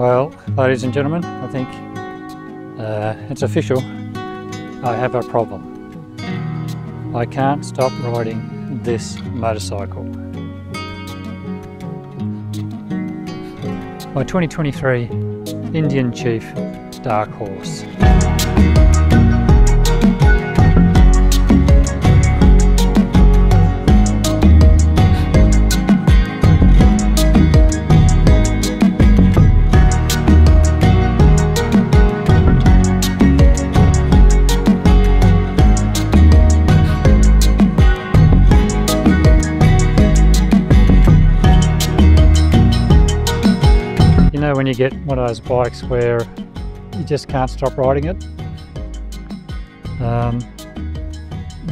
Well, ladies and gentlemen, I think uh, it's official. I have a problem. I can't stop riding this motorcycle. My 2023 Indian Chief Dark Horse. When you get one of those bikes where you just can't stop riding it? Um,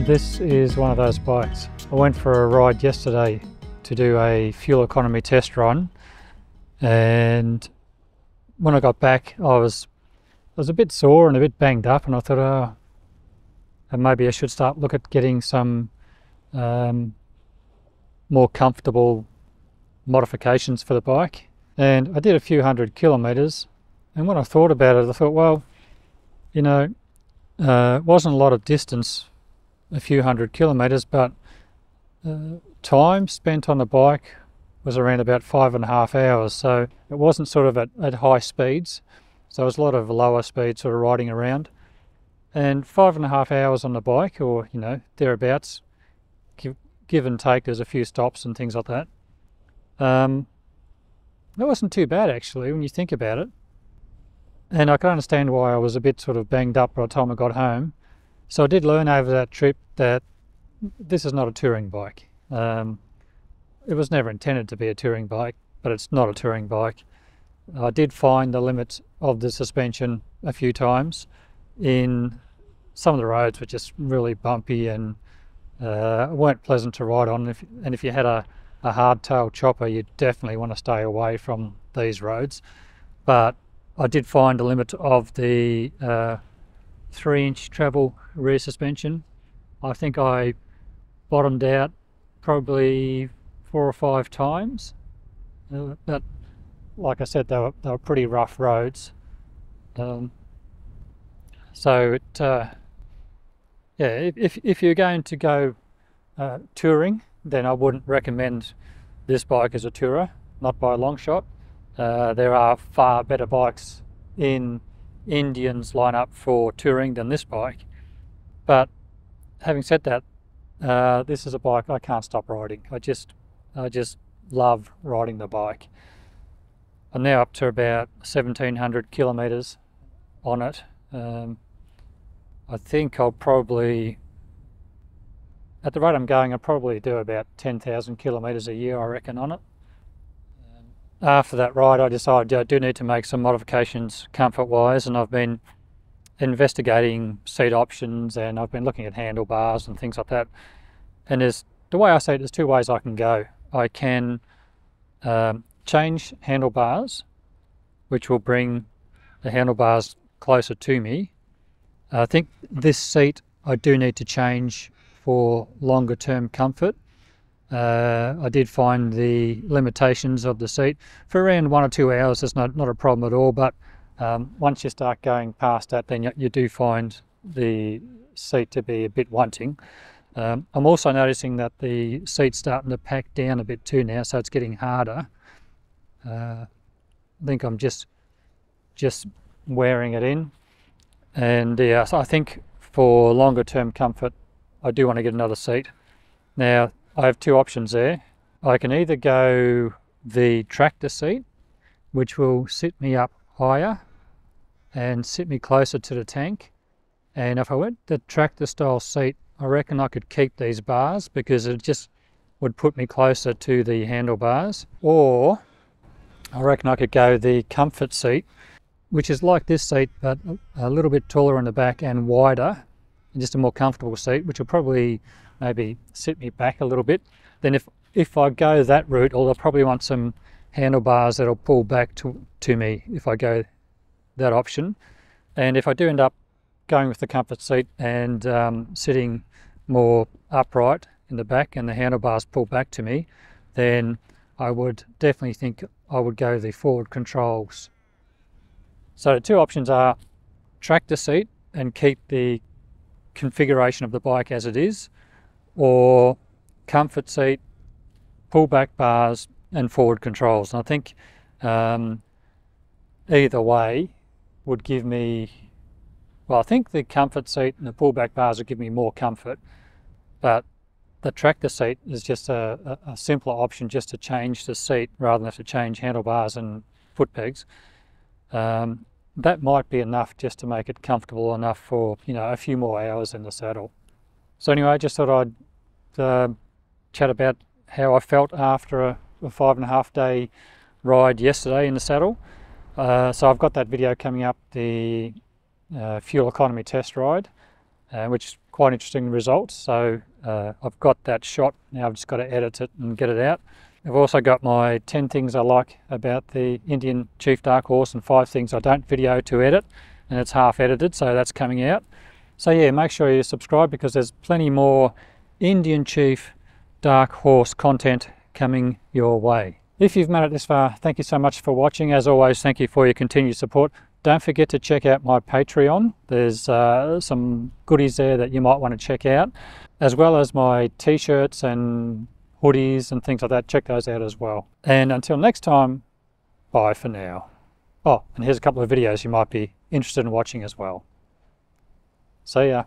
this is one of those bikes. I went for a ride yesterday to do a fuel economy test run and when I got back I was I was a bit sore and a bit banged up and I thought oh and maybe I should start look at getting some um, more comfortable modifications for the bike and I did a few hundred kilometers. And when I thought about it, I thought, well, you know, uh, wasn't a lot of distance, a few hundred kilometers, but uh, time spent on the bike was around about five and a half hours. So it wasn't sort of at, at high speeds. So it was a lot of lower speed sort of riding around. And five and a half hours on the bike, or, you know, thereabouts, give, give and take, there's a few stops and things like that. Um, that wasn't too bad actually when you think about it. And I can understand why I was a bit sort of banged up by the time I got home. So I did learn over that trip that this is not a touring bike. Um, it was never intended to be a touring bike, but it's not a touring bike. I did find the limits of the suspension a few times in some of the roads were just really bumpy and uh, weren't pleasant to ride on. If, and if you had a a hardtail chopper, you definitely want to stay away from these roads. But I did find a limit of the uh, three inch travel rear suspension. I think I bottomed out probably four or five times. Uh, but like I said, they were, they were pretty rough roads. Um, so it, uh, yeah, if, if you're going to go uh, touring, then I wouldn't recommend this bike as a tourer, not by a long shot. Uh, there are far better bikes in Indians lineup for touring than this bike. But having said that, uh, this is a bike I can't stop riding. I just, I just love riding the bike. I'm now up to about 1700 kilometers on it. Um, I think I'll probably at the rate I'm going, I'll probably do about 10,000 kilometres a year, I reckon, on it. After that ride, I decided I do need to make some modifications comfort-wise, and I've been investigating seat options, and I've been looking at handlebars and things like that. And there's the way I see it, there's two ways I can go. I can um, change handlebars, which will bring the handlebars closer to me. I think this seat I do need to change for longer term comfort. Uh, I did find the limitations of the seat for around one or two hours. It's not not a problem at all. But um, once you start going past that, then you, you, do find the seat to be a bit wanting. Um, I'm also noticing that the seat's starting to pack down a bit too now, so it's getting harder. Uh, I think I'm just just wearing it in, and yeah, so I think for longer term comfort, I do want to get another seat. Now, I have two options there. I can either go the tractor seat, which will sit me up higher and sit me closer to the tank. And if I went the tractor style seat, I reckon I could keep these bars because it just would put me closer to the handlebars. Or I reckon I could go the comfort seat, which is like this seat, but a little bit taller in the back and wider just a more comfortable seat, which will probably maybe sit me back a little bit. Then if, if I go that route, I'll probably want some handlebars that'll pull back to, to me if I go that option. And if I do end up going with the comfort seat and um, sitting more upright in the back and the handlebars pull back to me, then I would definitely think I would go the forward controls So the two options are tractor seat and keep the configuration of the bike as it is, or comfort seat, pull back bars, and forward controls. And I think um, either way would give me, well, I think the comfort seat and the pull back bars would give me more comfort, but the tractor seat is just a, a, a simpler option just to change the seat rather than have to change handlebars and foot pegs. Um, that might be enough just to make it comfortable enough for you know a few more hours in the saddle. So anyway, I just thought I'd uh, chat about how I felt after a, a, five and a half day ride yesterday in the saddle. Uh, so I've got that video coming up, the uh, fuel economy test ride, uh, which is quite interesting results. So uh, I've got that shot now. I've just got to edit it and get it out. I've also got my 10 things I like about the Indian Chief Dark Horse and 5 things I don't video to edit and it's half edited so that's coming out. So yeah make sure you subscribe because there's plenty more Indian Chief Dark Horse content coming your way. If you've made it this far thank you so much for watching. As always thank you for your continued support. Don't forget to check out my Patreon. There's uh, some goodies there that you might want to check out as well as my t-shirts and hoodies and things like that. Check those out as well. And until next time, bye for now. Oh, and here's a couple of videos you might be interested in watching as well. See ya.